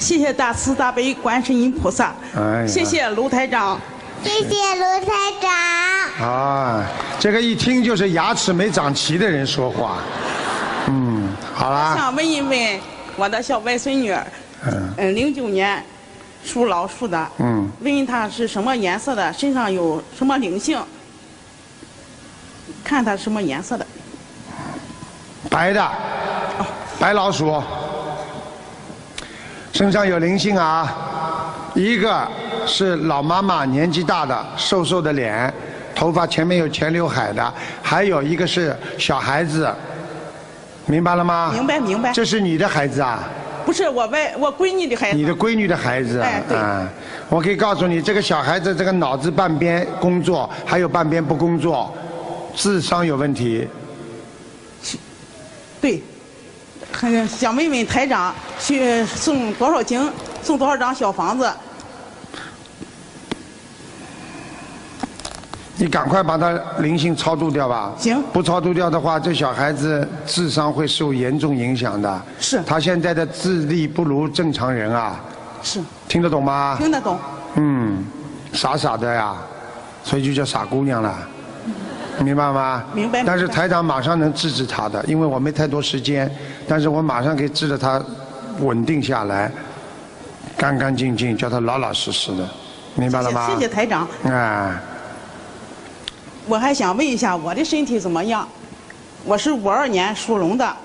谢谢大慈大悲观世音菩萨，哎谢谢卢台长。谢谢卢台长。啊，这个一听就是牙齿没长齐的人说话。嗯，好啦，想问一问我的小外孙女儿，嗯嗯，零九年属老鼠的，嗯，问问她是什么颜色的，身上有什么灵性，看她什么颜色的。白的，白老鼠，身上有灵性啊。一个是老妈妈，年纪大的，瘦瘦的脸，头发前面有前刘海的，还有一个是小孩子，明白了吗？明白明白这是你的孩子啊？不是我外我闺女的孩子。你的闺女的孩子啊？哎对嗯，我可以告诉你，这个小孩子这个脑子半边工作，还有半边不工作，智商有问题。对，很想问问台长，去送多少经，送多少张小房子？你赶快把他灵性超度掉吧。行不超度掉的话，这小孩子智商会受严重影响的。是他现在的智力不如正常人啊，是，听得懂吗？听得懂。嗯，傻傻的呀，所以就叫傻姑娘了。明白吗？明白但是台长马上能治治他的，因为我没太多时间，但是我马上可以治了他稳定下来，干干净净，叫他老老实实的，明白了吗？谢谢台长。啊。我还想问一下我的身体怎么样？我是五二年属龙的，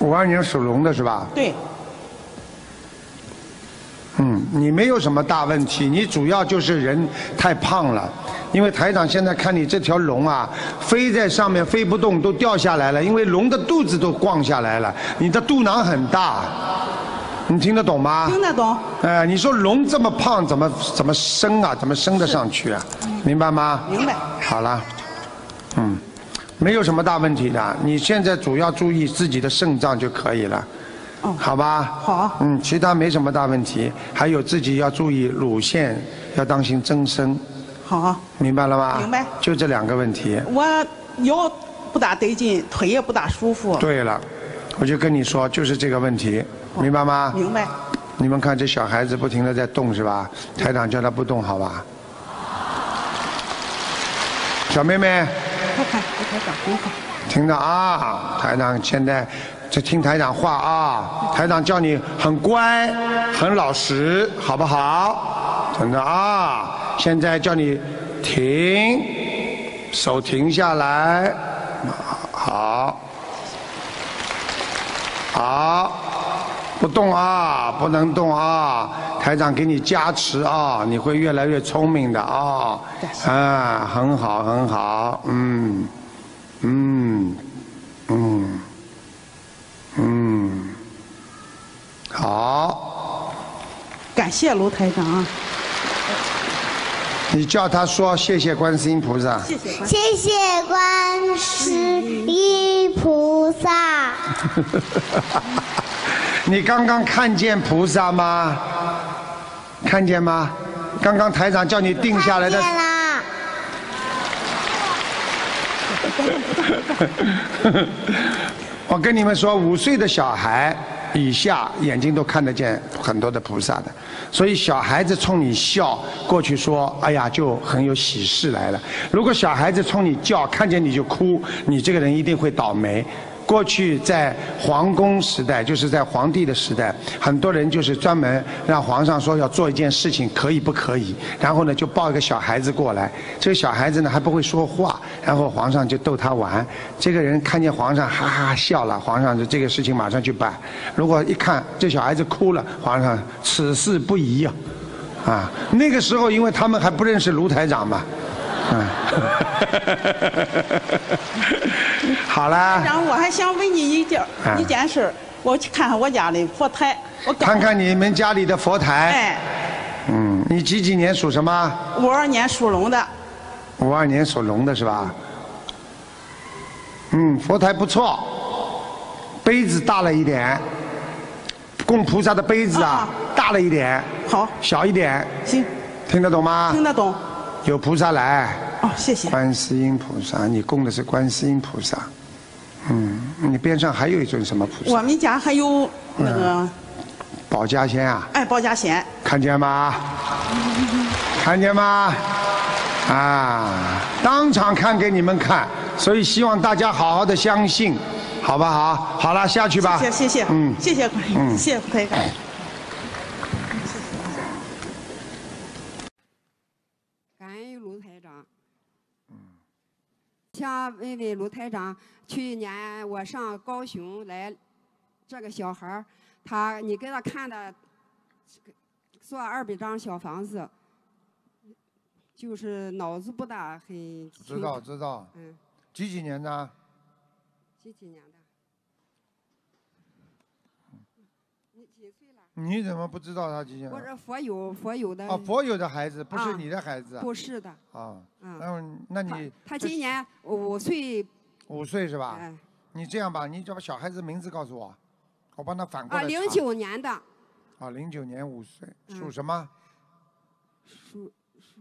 五二年属龙的是吧？对，嗯，你没有什么大问题，你主要就是人太胖了。因为台长现在看你这条龙啊，飞在上面飞不动，都掉下来了，因为龙的肚子都逛下来了，你的肚囊很大，你听得懂吗？听得懂。哎、你说龙这么胖，怎么怎么升啊？怎么升得上去啊？明白吗？明白。好了，嗯，没有什么大问题的。你现在主要注意自己的肾脏就可以了，哦好吧？好嗯，其他没什么大问题。还有自己要注意乳腺，要当心增生，好，明白了吗？明白就这两个问题。我腰不大得劲，腿也不大舒服。对了，我就跟你说，就是这个问题，明白吗？明白。你们看这小孩子不停的在动是吧？台长叫他不动好吧？小妹妹，快看，给台长功课。听着啊，台长现在在听台长话啊，台长叫你很乖、很老实，好不好？真的啊，现在叫你停，手停下来，好，好，不动啊，不能动啊，台长给你加持啊，你会越来越聪明的啊，啊，很好，很好，嗯。嗯，嗯，嗯，好，感谢卢台长啊，你叫他说谢谢观世音菩萨。谢谢观世音菩萨。你刚刚看见菩萨吗？看见吗？刚刚台长叫你定下来的看见啦。我跟你们说，五岁的小孩以下眼睛都看得见很多的菩萨的，所以小孩子冲你笑过去说，哎呀，就很有喜事来了。如果小孩子冲你叫，看见你就哭，你这个人一定会倒霉。过去在皇宫时代，就是在皇帝的时代，很多人就是专门让皇上说要做一件事情，可以不可以？然后呢，就抱一个小孩子过来，这个小孩子呢还不会说话，然后皇上就逗他玩。这个人看见皇上哈哈笑了，皇上就这个事情马上去办。如果一看这小孩子哭了，皇上此事不宜呀、啊，那个时候因为他们还不认识卢台长嘛，嗯，好啦。然后我还想问你一件啊一件事儿，我去看看我家的佛台，我看看你们家里的佛台。哎，嗯，你几几年属什么？五二年属龙的，五二年属龙的是吧？嗯，佛台不错，杯子大了一点，供菩萨的杯子啊啊大了一点，好，小一点，行，听得懂吗听？得懂。有菩萨来，哦，谢谢。观世音菩萨，你供的是观世音菩萨，嗯，你边上还有一尊什么菩萨？我们家还有那个保家仙啊，哎保家仙，看见吗？看见吗？啊，当场看给你们看，所以希望大家好好的相信，好不好？好了，下去吧。谢谢谢谢，嗯，谢谢嗯谢谢台长。感恩卢台长。想问问卢台长，去年我上高雄来，这个小孩儿，他你给他看的，做二百张小房子，就是脑子不大很。知道知道，嗯，几几年的？几几年的？你几岁了？你怎么不知道他几几年？我是佛有，佛友的。啊，佛友的孩子，不是啊你的孩子。不是的。啊，嗯嗯，那你他今年五岁。五岁是吧？嗯。你这样吧，你就把小孩子名字告诉我，我帮他反过啊，来查。零九年的。啊，零九年五岁，嗯属什么？属属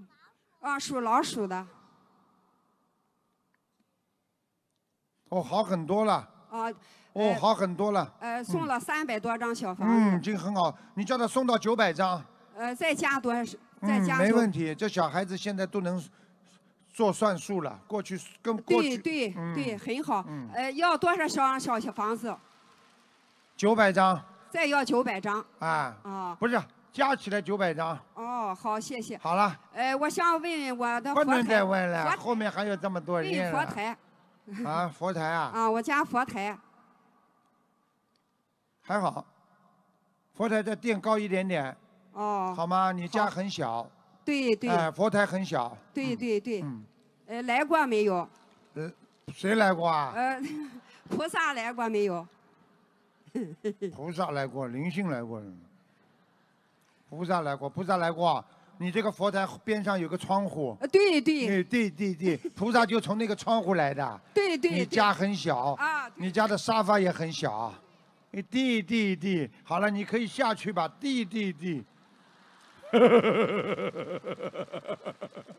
啊，属老鼠的。哦，好很多了。啊。哦，好很多了。呃，送了三百多张小房子嗯，子。已经很好。你叫他送到九百张。呃，再加多少？再嗯，加九没问题。这小孩子现在都能做算术了，过去跟过去对对嗯对，很好嗯。呃，要多少张小小房子？九百张再要九百张。啊，啊。不是加起来九百张。哦，好，谢谢。好了。呃，我想问问我的佛台。不能再问了，后面还有这么多人对。佛台。啊，佛台啊，啊，我家佛台。还好，佛台再垫高一点点。哦。好吗？你家很小。对对。哎，佛台很小。对对对。嗯。呃，来过没有？呃，谁来过啊？呃，菩萨来过没有？菩萨来过，灵性来过。菩萨来过，菩萨来过。你这个佛台边上有个窗户。呃对对。对对对对，菩萨就从那个窗户来的。对对。你家很小。啊。你家的沙发也很小。弟弟弟，好了，你可以下去吧，地地地。